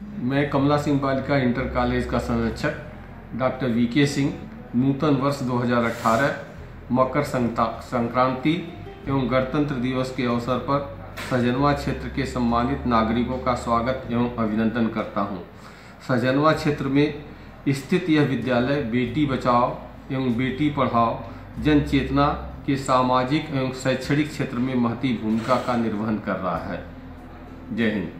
मैं कमला सिंह बालिका inter college का संरक्षक, डॉक्टर वी के सिंह, नूतन वर्ष 2018 मकर संक्रांति एवं गणतंत्र दिवस के अवसर पर सजनवा क्षेत्र के सम्मानित नागरिकों का स्वागत एवं अभिनंदन करता हूँ। सजनवा क्षेत्र में स्थित यह विद्यालय बेटी बचाओ एवं बेटी पढ़ाओ, जन चेतना के सामाजिक एवं शैक्षणिक क्षेत्र में महती भूमिका का निर्वहन कर रहा है जय हिंद